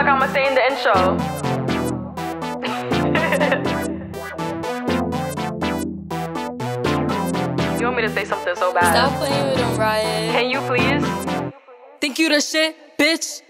fuck I'ma say in the intro? you want me to say something so bad? Stop playing with them, Riot. Can you please? Think you the shit, bitch?